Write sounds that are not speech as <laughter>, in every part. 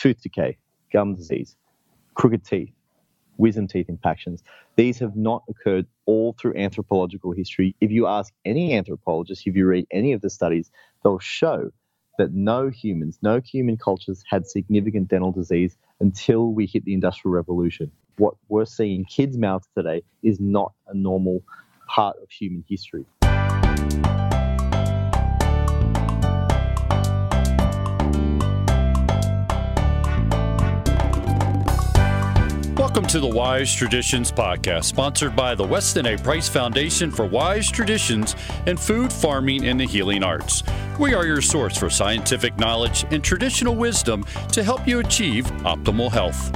tooth decay, gum disease, crooked teeth, wisdom teeth impactions. These have not occurred all through anthropological history. If you ask any anthropologist, if you read any of the studies, they'll show that no humans, no human cultures had significant dental disease until we hit the Industrial Revolution. What we're seeing in kids' mouths today is not a normal part of human history. To the Wise Traditions Podcast, sponsored by the Weston A. Price Foundation for Wise Traditions and Food, Farming, and the Healing Arts. We are your source for scientific knowledge and traditional wisdom to help you achieve optimal health.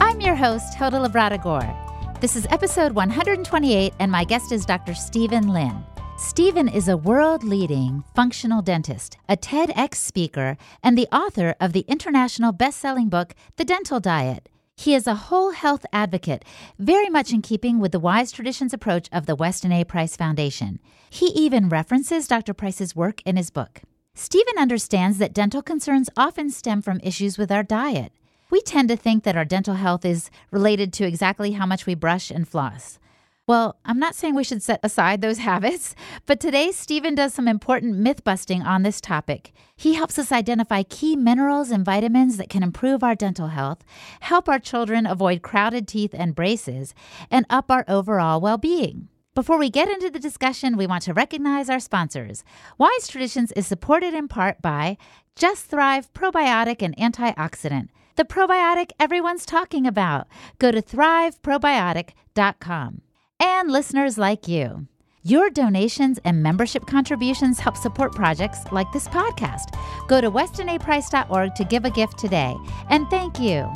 I'm your host, Hilda Labrada This is episode 128, and my guest is Dr. Steven Lin. Steven is a world leading functional dentist, a TEDx speaker, and the author of the international best selling book, The Dental Diet. He is a whole health advocate, very much in keeping with the wise traditions approach of the Weston A. Price Foundation. He even references Dr. Price's work in his book. Steven understands that dental concerns often stem from issues with our diet. We tend to think that our dental health is related to exactly how much we brush and floss. Well, I'm not saying we should set aside those <laughs> habits, but today Steven does some important myth busting on this topic. He helps us identify key minerals and vitamins that can improve our dental health, help our children avoid crowded teeth and braces, and up our overall well being. Before we get into the discussion, we want to recognize our sponsors. Wise Traditions is supported in part by Just Thrive Probiotic and Antioxidant, the probiotic everyone's talking about. Go to thriveprobiotic.com and listeners like you. Your donations and membership contributions help support projects like this podcast. Go to westonaprice.org to give a gift today. And thank you.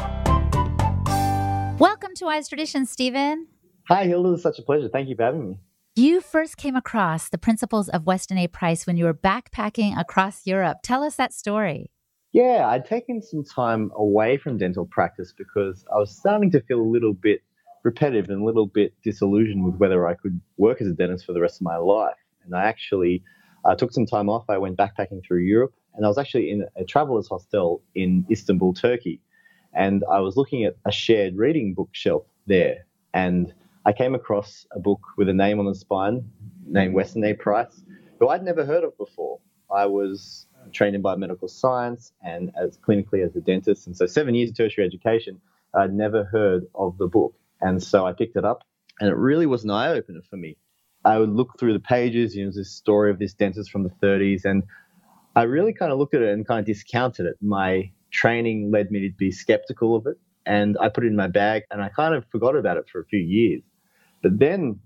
Welcome to Wise Traditions, Steven. Hi, Hilda. It's such a pleasure. Thank you for having me. You first came across the principles of Weston A. Price when you were backpacking across Europe. Tell us that story. Yeah, I'd taken some time away from dental practice because I was starting to feel a little bit repetitive and a little bit disillusioned with whether I could work as a dentist for the rest of my life. And I actually uh, took some time off. I went backpacking through Europe, and I was actually in a traveler's hostel in Istanbul, Turkey. And I was looking at a shared reading bookshelf there, and I came across a book with a name on the spine named Weston A. Price, who I'd never heard of before. I was trained in biomedical science and as clinically as a dentist, and so seven years of tertiary education, I'd never heard of the book. And so I picked it up, and it really was an eye opener for me. I would look through the pages, you know, this story of this dentist from the 30s, and I really kind of looked at it and kind of discounted it. My training led me to be skeptical of it, and I put it in my bag, and I kind of forgot about it for a few years. But then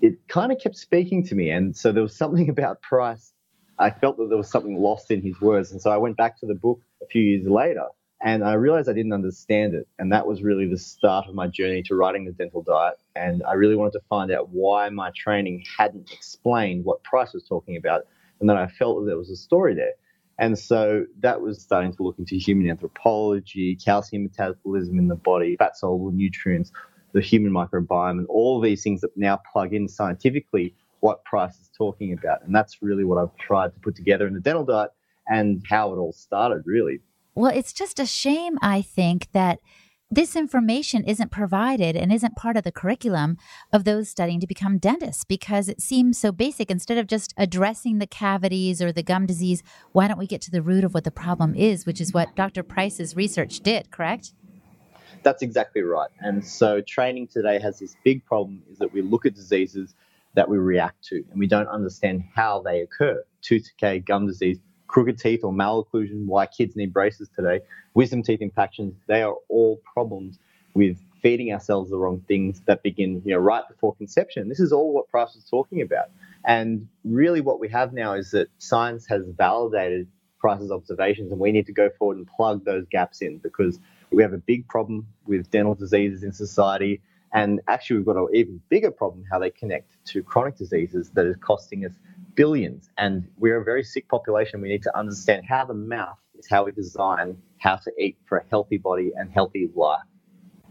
it kind of kept speaking to me, and so there was something <laughs> about Price. I felt that there was something lost in his words, and so I went back to the book a few years later and I realized I didn't understand it. And that was really the start of my journey to writing the dental diet. And I really wanted to find out why my training hadn't explained what Price was talking about. And then I felt that there was a story there. And so that was starting to look into human anthropology, calcium metabolism in the body, fat soluble nutrients, the human microbiome, and all these things that now plug in scientifically what Price is talking about. And that's really what I've tried to put together in the dental diet and how it all started, really. Well, it's just a shame, I think, that this information isn't provided and isn't part of the curriculum of those studying to become dentists because it seems so basic. Instead of just addressing the cavities or the gum disease, why don't we get to the root of what the problem is, which is what Dr. Price's research did, correct? That's exactly right. And so training today has this big problem is that we look at diseases that we react to and we don't understand how they occur. Tooth decay, gum disease, crooked teeth or malocclusion, why kids need braces today, wisdom teeth impactions, they are all problems with feeding ourselves the wrong things that begin, you know, right before conception. This is all what Price was talking about. And really what we have now is that science has validated Price's observations and we need to go forward and plug those gaps in because we have a big problem with dental diseases in society. And actually, we've got an even bigger problem how they connect to chronic diseases that is costing us billions. And we're a very sick population. We need to understand how the mouth is how we design how to eat for a healthy body and healthy life.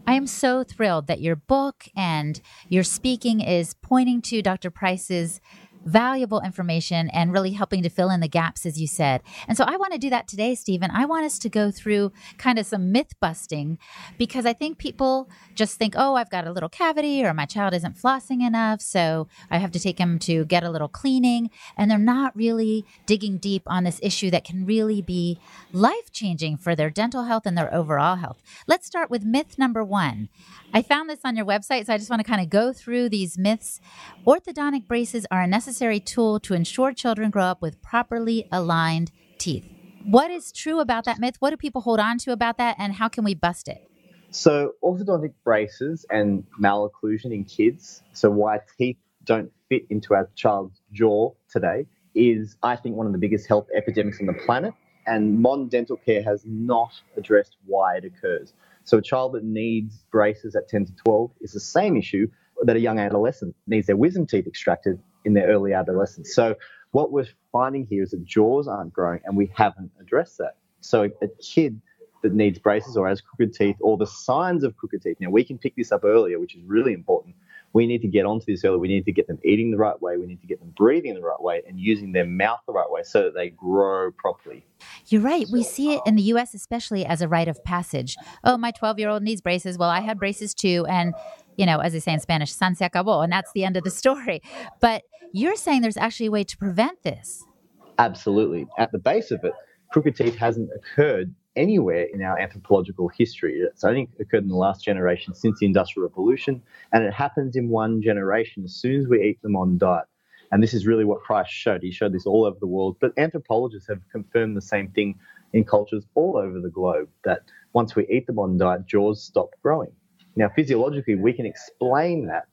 I am so thrilled that your book and your speaking is pointing to Dr. Price's valuable information and really helping to fill in the gaps, as you said. And so I want to do that today, Steven. I want us to go through kind of some myth busting because I think people just think, oh, I've got a little cavity or my child isn't flossing enough, so I have to take him to get a little cleaning. And they're not really digging deep on this issue that can really be life changing for their dental health and their overall health. Let's start with myth number one. I found this on your website, so I just want to kind of go through these myths. Orthodontic braces are a necessary tool to ensure children grow up with properly aligned teeth. What is true about that myth? What do people hold on to about that, and how can we bust it? So, orthodontic braces and malocclusion in kids, so why teeth don't fit into our child's jaw today, is, I think, one of the biggest health epidemics on the planet. And modern dental care has not addressed why it occurs. So a child that needs braces at 10 to 12 is the same issue that a young adolescent needs their wisdom teeth extracted in their early adolescence. So what we're finding here is that jaws aren't growing and we haven't addressed that. So a kid that needs braces or has crooked teeth or the signs of crooked teeth. Now we can pick this up earlier, which is really important we need to get onto this early. We need to get them eating the right way. We need to get them breathing the right way and using their mouth the right way so that they grow properly. You're right. We see it in the US, especially as a rite of passage. Oh, my 12 year old needs braces. Well, I had braces too. And, you know, as they say in Spanish, san se acabó. And that's the end of the story. But you're saying there's actually a way to prevent this. Absolutely. At the base of it, crooked teeth hasn't occurred anywhere in our anthropological history. It's only occurred in the last generation since the Industrial Revolution, and it happens in one generation as soon as we eat them on diet. And this is really what Price showed. He showed this all over the world, but anthropologists have confirmed the same thing in cultures all over the globe that once we eat them on diet, jaws stop growing. Now, physiologically, we can explain that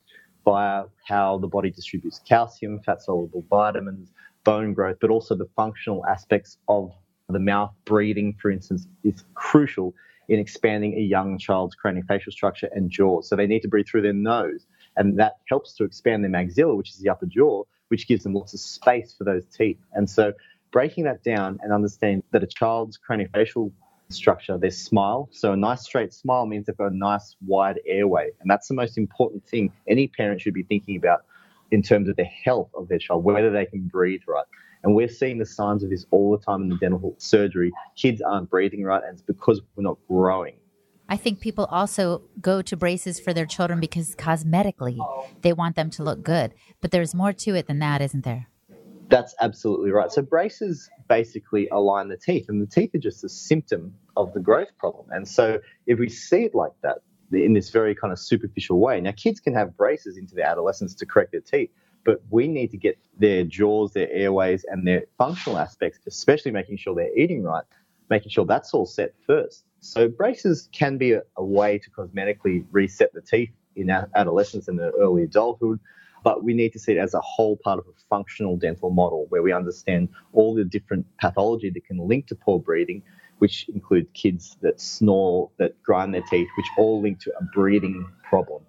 via how the body distributes calcium, fat soluble vitamins, bone growth, but also the functional aspects of the mouth breathing, for instance, is crucial in expanding a young child's craniofacial structure and jaw. So they need to breathe through their nose, and that helps to expand their maxilla, which is the upper jaw, which gives them lots of space for those teeth. And so breaking that down and understanding that a child's craniofacial structure, their smile. So a nice straight smile means they've got a nice wide airway. And that's the most important thing any parent should be thinking about in terms of the health of their child, whether they can breathe right. And we're seeing the signs of this all the time in the dental surgery. Kids aren't breathing right, and it's because we're not growing. I think people also go to braces for their children because cosmetically they want them to look good. But there's more to it than that, isn't there? That's absolutely right. So braces basically align the teeth, and the teeth are just a symptom of the growth problem. And so if we see it like that, in this very kind of superficial way, now kids can have braces into their adolescence to correct their teeth, but we need to get their jaws, their airways, and their functional aspects, especially making sure they're eating right, making sure that's all set first. So braces can be a, a way to cosmetically reset the teeth in adolescence and the early adulthood, but we need to see it as a whole part of a functional dental model where we understand all the different pathology that can link to poor breathing, which include kids that snore, that grind their teeth, which all link to a breathing problem.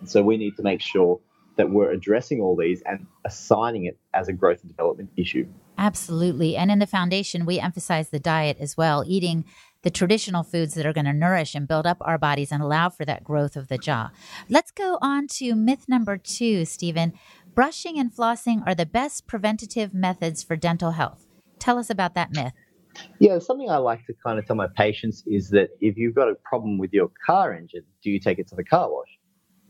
And so we need to make sure that we're addressing all these and assigning it as a growth and development issue. Absolutely. And in the foundation, we emphasize the diet as well, eating the traditional foods that are going to nourish and build up our bodies and allow for that growth of the jaw. Let's go on to myth number two, Steven. Brushing and flossing are the best preventative methods for dental health. Tell us about that myth. Yeah, something I like to kind of tell my patients is that if you've got a problem with your car engine, do you take it to the car wash?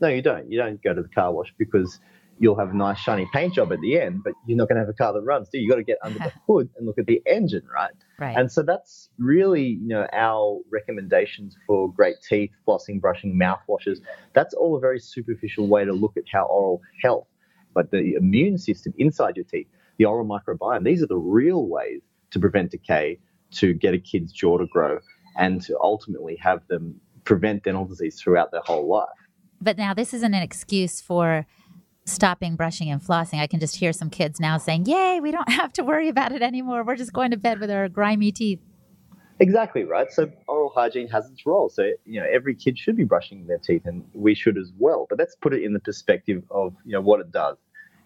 No, you don't. You don't go to the car wash because you'll have a nice shiny paint job at the end, but you're not going to have a car that runs. Do you? got to get <laughs> under the hood and look at the engine, right? Right. And so that's really, you know, our recommendations for great teeth, flossing, brushing, mouthwashes. That's all a very superficial way to look at how oral health, but the immune system inside your teeth, the oral microbiome, these are the real ways to prevent decay, to get a kid's jaw to grow, and to ultimately have them prevent dental disease throughout their whole life. But now this isn't an excuse for stopping brushing and flossing. I can just hear some kids now saying, Yay, we don't <laughs> have to worry about it anymore. We're just going to bed with our grimy teeth. Exactly right. So oral hygiene has its role. So you know every kid should be brushing their teeth, and we should as well. But let's put it in the perspective of you know what it does.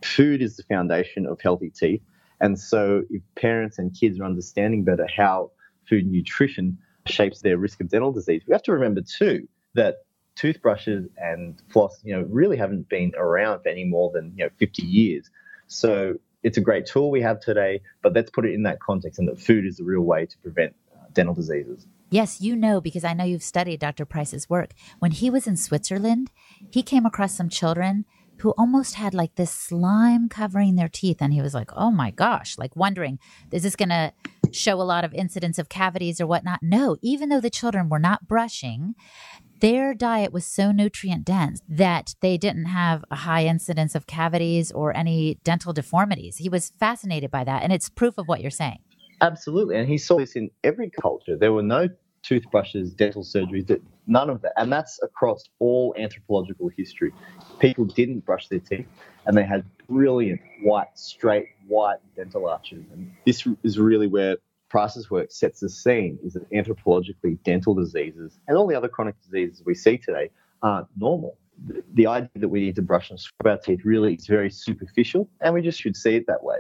Food is the foundation of healthy teeth, and so if parents and kids are understanding better how food nutrition shapes their risk of dental disease, we have to remember too that toothbrushes and floss, you know, really haven't been around for any more than you know 50 years. So it's a great tool we have today, but let's put it in that context and that food is the real way to prevent uh, dental diseases. Yes, you know, because I know you've studied Dr. Price's work. When he was in Switzerland, he came across some children who almost had like this slime covering their teeth. And he was like, oh my gosh, like wondering, is this going to show a lot of incidents of cavities or whatnot? No, even though the children were not brushing, their diet was so nutrient dense that they didn't have a high incidence of cavities or any dental deformities. He was fascinated by that. And it's proof of what you're saying. Absolutely. And he saw this in every culture. There were no toothbrushes, dental surgeries, none of that. And that's across all anthropological history. People didn't brush their teeth and they had brilliant, white, straight, white dental arches. And this is really where Price's work sets the scene is that anthropologically dental diseases and all the other chronic diseases we see today aren't normal. The, the idea that we need to brush and scrub our teeth really is very superficial, and we just should see it that way.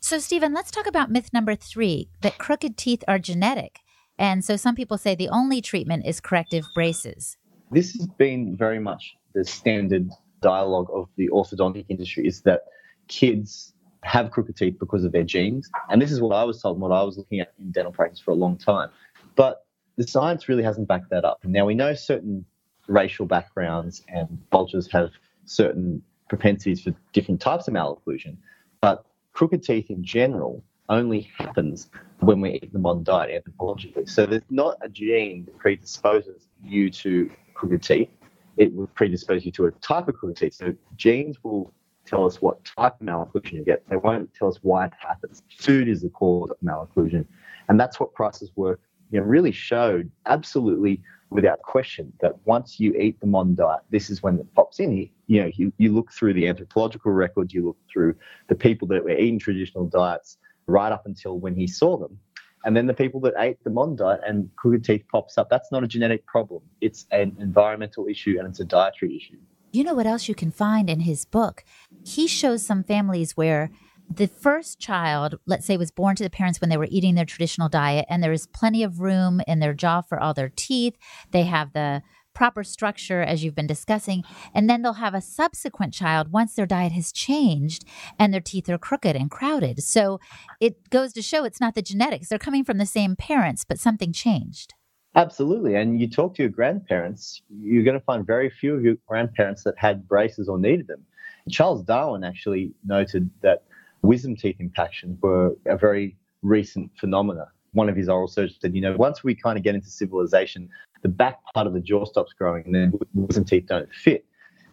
So, Steven, let's talk about myth number three that crooked teeth are genetic. And so some people say the only treatment is corrective braces. This has been very much the standard dialogue of the orthodontic industry is that kids have crooked teeth because of their genes. And this is what I was told and what I was looking at in dental practice for a long time. But the science really hasn't backed that up. Now we know certain racial backgrounds and cultures have certain propensities for different types of malocclusion, but crooked teeth in general only happens when we eat them on diet anthropologically. So there's not a gene that predisposes you to crooked teeth. It will predispose you to a type of crooked teeth. So genes will tell us what type of malocclusion you get. They won't tell us why it happens. Food is the cause of malocclusion. And that's what Price's work you know, really showed absolutely without question that once you eat them on diet, this is when it pops in. You know, you, you look through the anthropological record, you look through the people that were eating traditional diets right up until when he saw them. And then the people that ate them on diet and crooked teeth pops up, that's not a genetic problem. It's an environmental issue and it's a dietary issue. You know what else you can find in his book? He shows some families where the first child, let's say, was born to the parents when they were eating their traditional diet, and there is plenty of room in their jaw for all their teeth. They have the proper structure, as you've been discussing, and then they'll have a subsequent child once their diet has changed and their teeth are crooked and crowded. So it goes to show it's not the genetics. They're coming from the same parents, but something changed. Absolutely. And you talk to your grandparents, you're going to find very few of your grandparents that had braces or needed them. Charles Darwin actually noted that wisdom teeth impactions were a very recent phenomena. One of his oral surgeons said, you know, once we kind of get into civilization, the back part of the jaw stops growing and then wisdom teeth don't fit.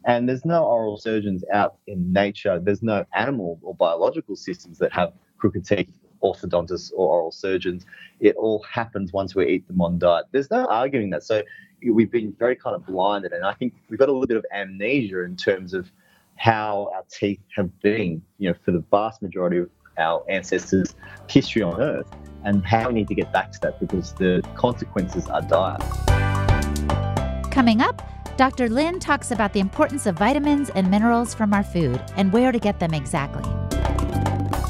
And there's no oral surgeons out in nature, there's no animal or biological systems that have crooked teeth orthodontists or oral surgeons. It all happens once we eat them on diet. There's no arguing that. So we've been very kind of blinded, and I think we've got a little bit of amnesia in terms of how our teeth have been, you know, for the vast majority of our ancestors' history on Earth, and how we need to get back to that because the consequences are dire. Coming up. Dr. Lin talks about the importance of vitamins and minerals from our food and where to get them exactly.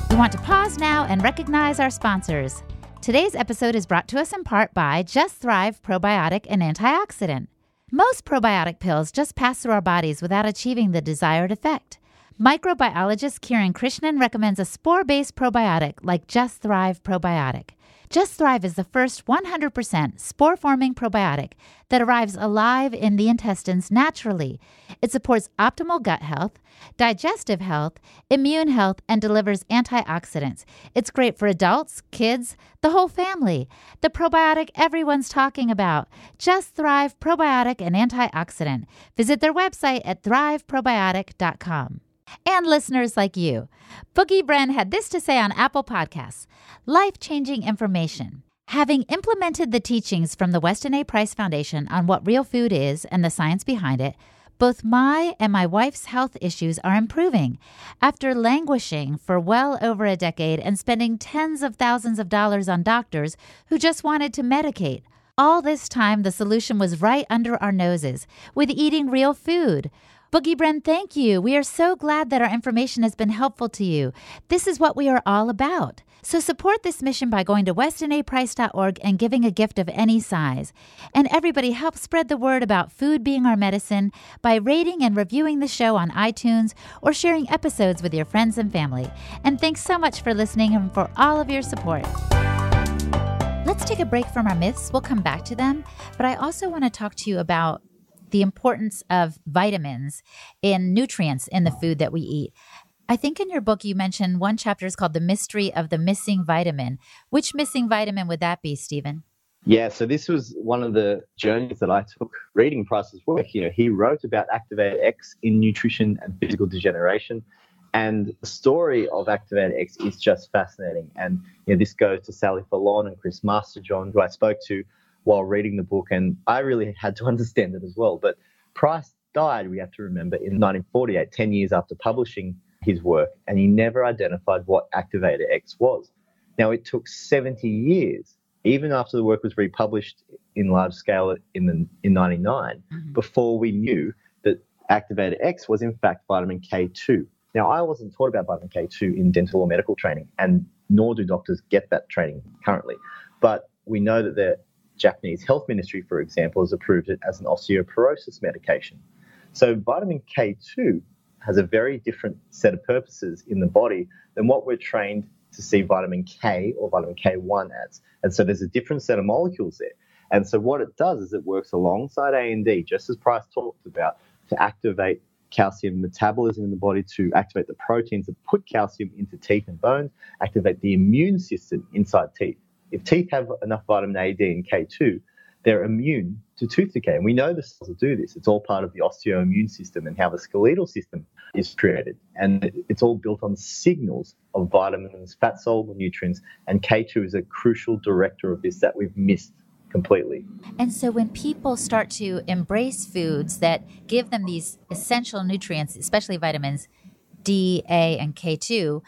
We want to pause now and recognize our sponsors. Today's episode is brought to us in part by Just Thrive Probiotic and Antioxidant. Most probiotic pills just pass through our bodies without achieving the desired effect. Microbiologist Kiran Krishnan recommends a spore based probiotic like Just Thrive Probiotic. Just Thrive is the first 100% spore forming probiotic that arrives alive in the intestines naturally. It supports optimal gut health, digestive health, immune health, and delivers antioxidants. It's great for adults, kids, the whole family. The probiotic everyone's talking about. Just Thrive Probiotic and Antioxidant. Visit their website at thriveprobiotic.com and listeners like you. Boogie Bren had this to say on Apple Podcasts life changing information. Having implemented the teachings from the Weston A. Price Foundation on what real food is and the science behind it, both my and my wife's health issues are improving. After languishing for well over a decade and spending tens of thousands of dollars on doctors who just wanted to medicate, all this time the solution was right under our noses with eating real food. Boogie Bren, thank you. We are so glad that our information has been helpful to you. This is what we are all about. So support this mission by going to westonaprice.org and giving a gift of any size. And everybody help spread the word about food being our medicine by rating and reviewing the show on iTunes or sharing episodes with your friends and family. And thanks so much for listening and for all of your support. Let's take a break from our myths. We'll come back to them. But I also want to talk to you about the importance of vitamins and nutrients in the food that we eat. I think in your book you mentioned one chapter is called The Mystery of the Missing Vitamin. Which missing vitamin would that be, Steven? Yeah, so this was one of the journeys that I took reading Price's work. You know, he wrote about Activator X in nutrition and physical degeneration. And the story of Activator X is just fascinating. And you know, this goes to Sally Fallon and Chris Masterjohn, who I spoke to while reading the book. And I really had to <laughs> understand it as well. But Price died, we have to remember, in 1948, 10 years after publishing his work, and he never identified what Activator X was. Now, it took 70 years, even after the work was republished in large scale in, the, in 99, mm-hmm. before we knew that Activator X was in fact vitamin K2. Now, I wasn't taught about vitamin K2 in dental or medical training, and nor do doctors get that training currently. But we know that the Japanese Health Ministry, for example, has approved it as an osteoporosis medication. So, vitamin K2 has a very different set of purposes in the body than what we're trained to see vitamin K or vitamin K1 as. And so there's a different set of molecules there. And so what it does is it works alongside A and D, just as Price talked about, to activate calcium metabolism in the body, to activate the proteins that put calcium into teeth and bones, activate the immune system inside teeth. If teeth have enough vitamin A, D, and K2, they're immune to tooth decay. And we know the cells do this. It's all part of the osteoimmune system and how the skeletal system is created. And it's all built on signals of vitamins, fat soluble nutrients, and K2 is a crucial director of this that we've missed completely. And so when people start to embrace foods that give them these essential nutrients, especially vitamins D, A, and K2,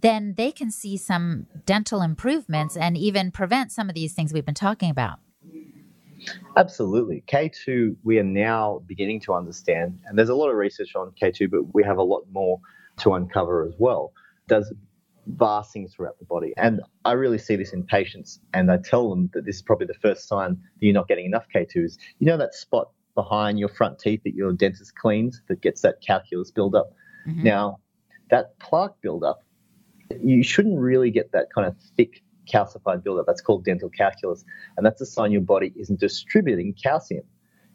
then they can see some dental improvements and even prevent some of these things we've been talking about. Absolutely. K2, we are now beginning to understand, and there's a lot of research on K2, but we have a lot more to uncover as well. Does vast things throughout the body. And I really see this in patients, and I tell them that this is probably the first sign that you're not getting enough K2s. You know that spot behind your front teeth that your dentist cleans that gets that calculus buildup? Mm-hmm. Now, that plaque buildup, you shouldn't really get that kind of thick calcified buildup. That's called dental calculus. And that's a sign your body isn't distributing calcium.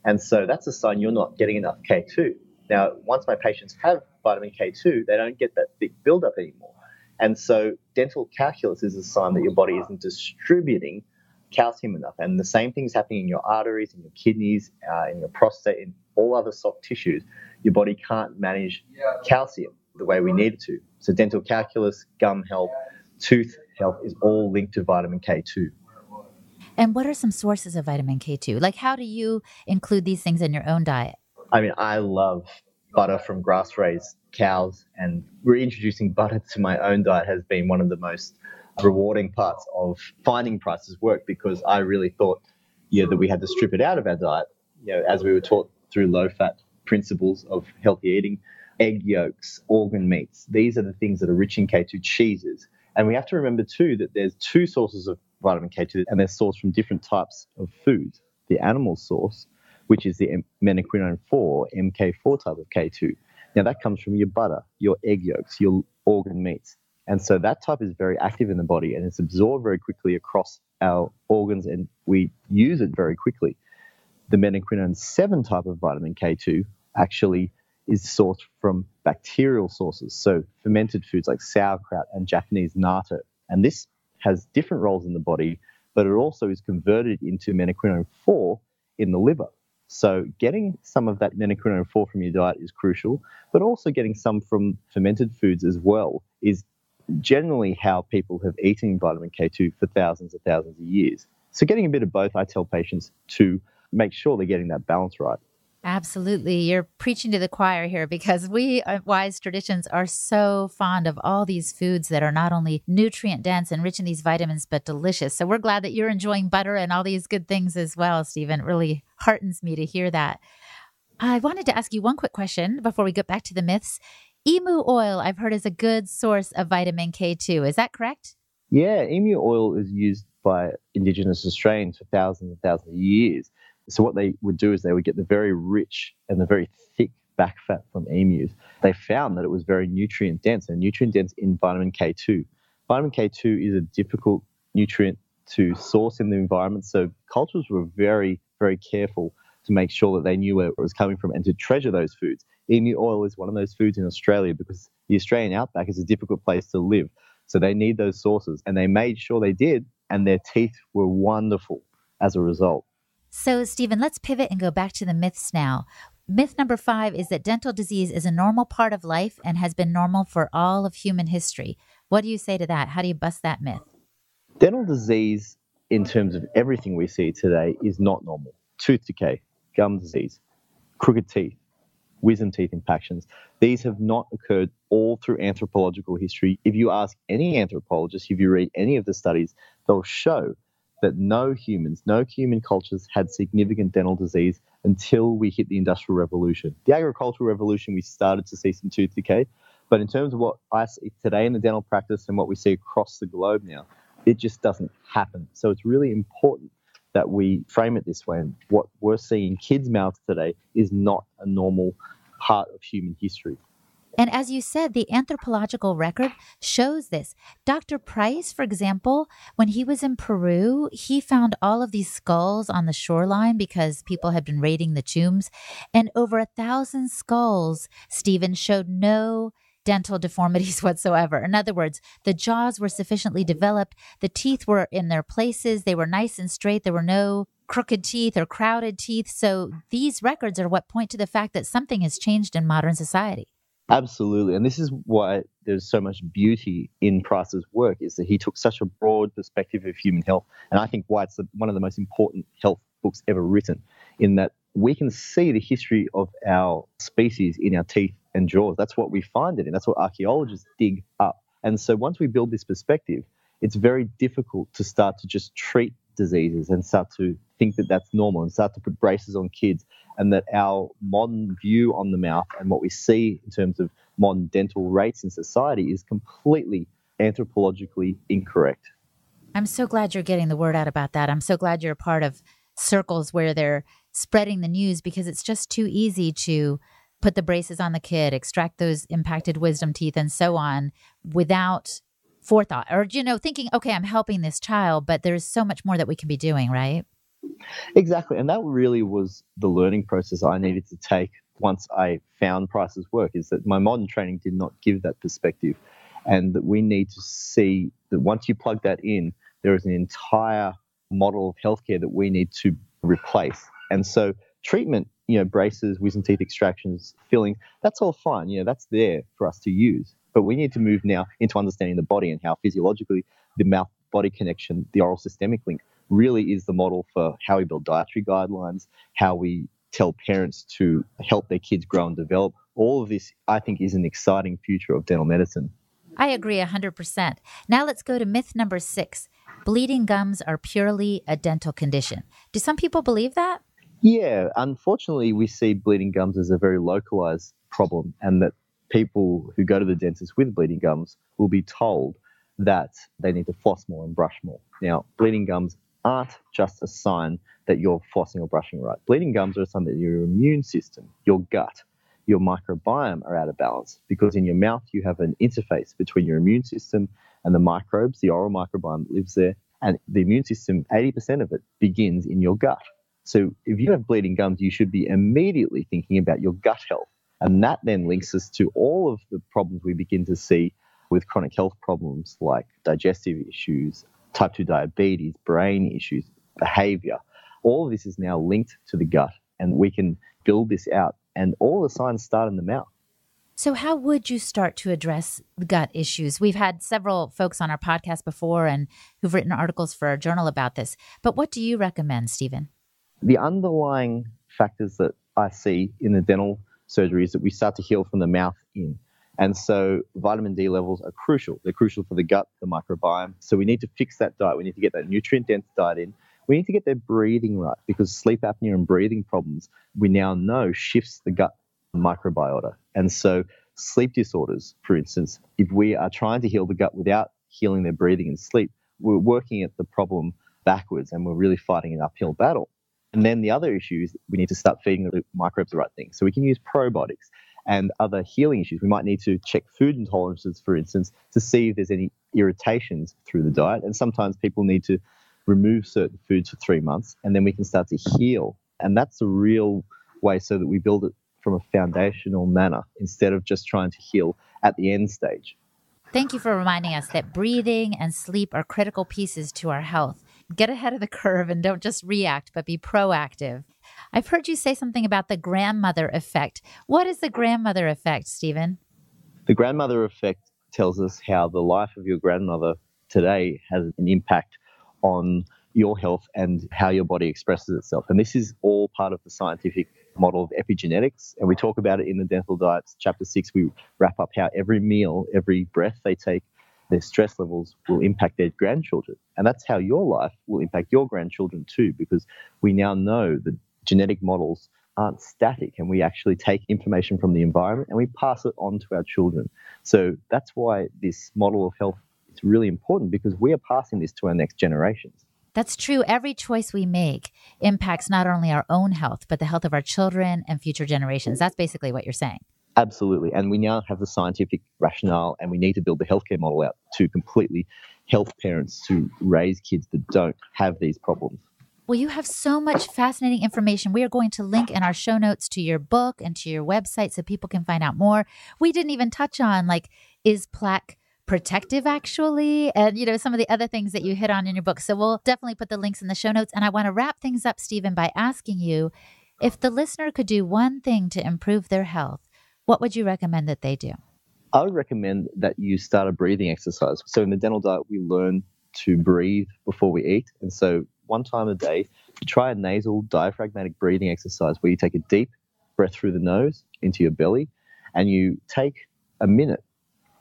And so that's a sign you're not getting enough K2. Now, once my patients have vitamin K2, they don't get that thick buildup anymore. And so dental calculus is a sign that your body isn't distributing calcium enough. And the same thing's happening in your arteries, in your kidneys, uh, in your prostate, in all other soft tissues. Your body can't manage calcium the way we need it to. So dental calculus, gum health, tooth health is all linked to vitamin K2. And what are some sources of vitamin K2? Like, how do you include these things in your own diet? I mean, I love butter from grass raised cows, and reintroducing butter to my own diet has been one of the most rewarding parts of finding Price's work because I really thought yeah, that we had to strip it out of our diet. You know, as we were taught through low fat principles of healthy eating, egg yolks, organ meats, these are the things that are rich in K2 cheeses. And we have to remember too that there's two sources of vitamin K2 and they're sourced from different types of foods. The animal source, which is the menaquinone 4, MK4 type of K2. Now that comes from your butter, your egg yolks, your organ meats. And so that type is very active in the body and it's absorbed very quickly across our organs and we use it very quickly. The menaquinone 7 type of vitamin K2 actually is sourced from bacterial sources, so fermented foods like sauerkraut and Japanese natto. And this has different roles in the body, but it also is converted into menaquinone 4 in the liver. So getting some of that menaquinone 4 from your diet is crucial, but also getting some from fermented foods as well is generally how people have eaten vitamin K2 for thousands and thousands of years. So getting a bit of both, I tell patients to make sure they're getting that balance right. Absolutely. You're preaching to the choir here because we, uh, Wise Traditions, are so fond of all these foods that are not only nutrient dense and rich in these vitamins, but delicious. So we're glad that you're enjoying butter and all these good things as well, Steven. It really heartens me to hear that. I wanted to ask you one quick question before we get back to the myths. Emu oil, I've heard, is a good source of vitamin K2. Is that correct? Yeah, emu oil is used by indigenous Australians for thousands and thousands of years. So what they would do is they would get the very rich and the very thick back fat from emus. They found that it was very nutrient dense and nutrient dense in vitamin K2. Vitamin K2 is a difficult nutrient to source in the environment, so cultures were very, very careful to make sure that they knew where it was coming from and to treasure those foods. Emu oil is one of those foods in Australia because the Australian outback is a difficult place to live. So they need those sources, and they made sure they did, and their teeth were wonderful as a result. So, Steven, let's pivot and go back to the myths now. Myth number five is that dental disease is a normal part of life and has been normal for all of human history. What do you say to that? How do you bust that myth? Dental disease, in terms of everything we see today, is not normal. Tooth decay, gum disease, crooked teeth, wisdom teeth impactions. These have not occurred all through anthropological history. If you ask any anthropologist, if you read any of the studies, they'll show that no humans, no human cultures had significant dental disease until we hit the Industrial Revolution. The Agricultural Revolution, we started to see some tooth decay. But in terms of what I see today in the dental practice and what we see across the globe now, it just doesn't happen. So it's really important that we frame it this way. And what we're seeing in kids' mouths today is not a normal part of human history. And as you said, the anthropological record shows this. Dr. Price, for example, when he was in Peru, he found all of these skulls on the shoreline because people had been raiding the tombs. And over a thousand skulls, Steven showed no dental deformities <laughs> whatsoever. In other words, the jaws were sufficiently developed, the teeth were in their places, they were nice and straight, there were no crooked teeth or crowded teeth. So these records are what point to the fact that something has changed in modern society. Absolutely. And this is why there's so much beauty in Price's work is that he took such a broad perspective of human health. And I think why it's one of the most important health books ever written in that we can see the history of our species in our teeth and jaws. That's what we find it in. That's what archaeologists dig up. And so once we build this perspective, it's very difficult to start to just treat diseases and start to think that that's normal and start to put braces on kids and that our modern view on the mouth and what we see in terms of modern dental rates in society is completely anthropologically incorrect. I'm so glad you're getting the word out about that. I'm so glad you're a part of circles where they're spreading the news because it's just too easy to put the braces on the kid, extract those impacted wisdom teeth, and so on without forethought or, you know, thinking, okay, I'm helping this child, but there's so much more that we can be doing, right? Exactly. And that really was the learning process I needed to take once I found Price's work is that my modern training did not give that perspective. And that we need to see that once you plug that in, there is an entire model of healthcare that we need to replace. And so treatment, you know, braces, wisdom teeth extractions, filling, that's all fine. You know, that's there for us to use. But we need to move now into understanding the body and how physiologically the mouth body connection, the oral systemic link, really is the model for how we build dietary guidelines, how we tell parents to help their kids grow and develop. All of this, I think, is an exciting future of dental medicine. I agree 100%. Now let's go to myth number six bleeding gums are purely a dental condition. Do some people believe that? Yeah, unfortunately, we see bleeding gums as a very localized problem, and that people who go to the dentist with bleeding gums will be told that they need to floss more and brush more. Now, bleeding gums aren't just a sign that you're flossing or brushing right. Bleeding gums are a sign that your immune system, your gut, your microbiome are out of balance because in your mouth you have an interface between your immune system and the microbes, the oral microbiome that lives there. And the immune system, 80% of it begins in your gut. So if you have bleeding gums, you should be immediately thinking about your gut health. And that then links us to all of the problems we begin to see with chronic health problems like digestive issues, type 2 diabetes, brain issues, behavior. All of this is now linked to the gut, and we can build this out. And all the signs start in the mouth. So, how would you start to address gut issues? We've had several folks on our podcast before and who've written articles for our journal about this. But what do you recommend, Steven? The underlying factors that I see in the dental surgery is that we start to heal from the mouth in. And so vitamin D levels are crucial. They're crucial for the gut, the microbiome. So we need to fix that diet. We need to get that nutrient dense diet in. We need to get their breathing right because sleep apnea and breathing problems, we now know shifts the gut microbiota. And so sleep disorders, for instance, if we are trying to heal the gut without healing their breathing and sleep, we're working at the problem backwards and we're really fighting an uphill battle. And then the other issue is we need to start feeding the microbes the right things. So we can use probiotics and other healing issues. We might need to check food intolerances, for instance, to see if there's any irritations through the diet. And sometimes people need to remove certain foods for three months and then we can start to heal. And that's a real way so that we build it from a foundational manner instead of just trying to heal at the end stage. Thank you for reminding us that breathing and sleep are critical pieces to our health. Get ahead of the curve and don't just react, but be proactive. I've heard you say something about the grandmother effect. What is the grandmother effect, Steven? The grandmother effect tells us how the life of your grandmother today has an impact on your health and how your body expresses itself. And this is all part of the scientific model of epigenetics. And we talk about it in the Dental Diets, chapter six. We wrap up how every meal, every breath they take, their stress levels will impact their grandchildren. And that's how your life will impact your grandchildren too, because we now know that genetic models aren't static and we actually take information from the environment and we pass it on to our children. So that's why this model of health is really important because we are passing this to our next generations. That's true. Every choice we make impacts not only our own health, but the health of our children and future generations. That's basically what you're saying. Absolutely. And we now have the scientific rationale, and we need to build the healthcare model out to completely help parents to raise kids that don't have these problems. Well, you have so much fascinating information. We are going to link in our show notes to your book and to your website so people can find out more. We didn't even touch on like, is plaque protective actually and you know some of the other things that you hit on in your book so we'll definitely put the links in the show notes and i want to wrap things up steven by asking you if the listener could do one thing to improve their health what would you recommend that they do i would recommend that you start a breathing exercise so in the dental diet we learn to breathe before we eat and so one time a day try a nasal diaphragmatic breathing exercise where you take a deep breath through the nose into your belly and you take a minute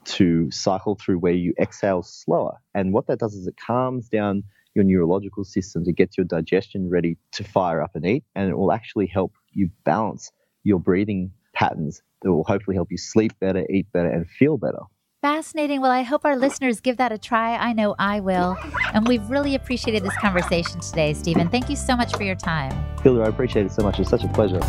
to cycle through where you exhale slower. And what that does is it calms down your neurological system to get your digestion ready to fire up and eat. And it will actually help you balance your breathing patterns that will hopefully help you sleep better, eat better, and feel better. Fascinating. Well, I hope our listeners give that a try. I know I will. And we've really appreciated this conversation today, Steven. Thank you so much for your time. Hilda, I appreciate it so much. It's such a pleasure.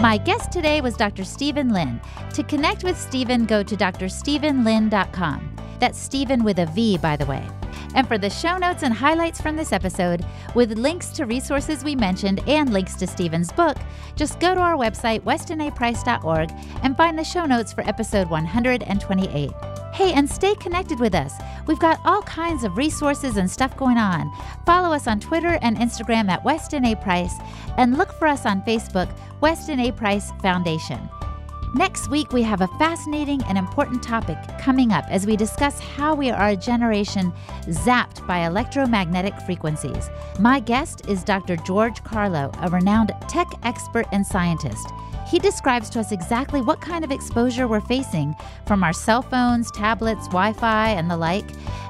My guest today was Dr. Steven Lin. To connect with Steven, go to drstevenlin.com. That's Steven with a V, by the way. And for the show notes and highlights from this episode, with links to resources we mentioned and links to Steven's book, just go to our website, westonaprice.org, and find the show notes for episode 128. Hey, and stay connected with us. We've got all kinds of resources and stuff going on. Follow us on Twitter and Instagram at Weston A. Price, and look for us on Facebook, Weston A. Price Foundation. Next week, we have a fascinating and important topic coming up as we discuss how we are a generation zapped by electromagnetic frequencies. My guest is Dr. George Carlo, a renowned tech expert and scientist. He describes to us exactly what kind of exposure we're facing from our cell phones, tablets, Wi Fi, and the like,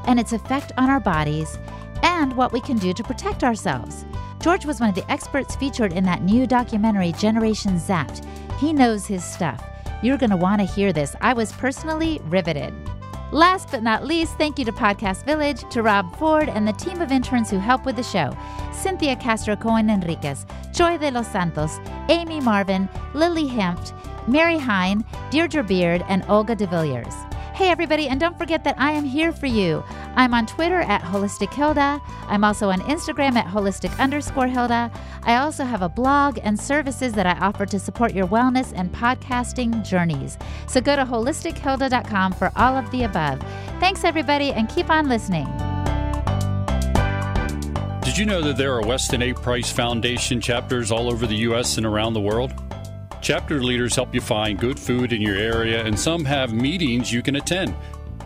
and its effect on our bodies, and what we can do to protect ourselves. George was one of the experts featured in that new documentary, Generation Zapped. He knows his stuff. You're going to want to hear this. I was personally riveted. Last but not least, thank you to Podcast Village, to Rob Ford, and the team of interns who help with the show Cynthia Castro Cohen Enriquez, Joy de los Santos, Amy Marvin, Lily Hempt, Mary Hine, Deirdre Beard, and Olga de Villiers. Hey, everybody, and don't forget that I am here for you. I'm on Twitter at Holistic Hilda. I'm also on Instagram at holistic underscore Hilda. I also have a blog and services that I offer to support your wellness and podcasting journeys. So go to holistichilda.com for all of the above. Thanks, everybody, and keep on listening. Did you know that there are Weston A. Price Foundation chapters all over the U.S. and around the world? Chapter leaders help you find good food in your area, and some have meetings you can attend.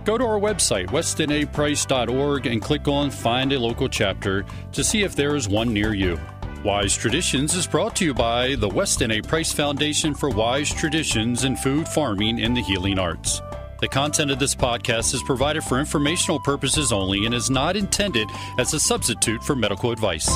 Go to our website, westonaprice.org, and click on Find a Local Chapter to see if there is one near you. Wise Traditions is brought to you by the Weston A. Price Foundation for Wise Traditions in Food, Farming, and the Healing Arts. The content of this podcast is provided for informational purposes only and is not intended as a substitute for medical advice.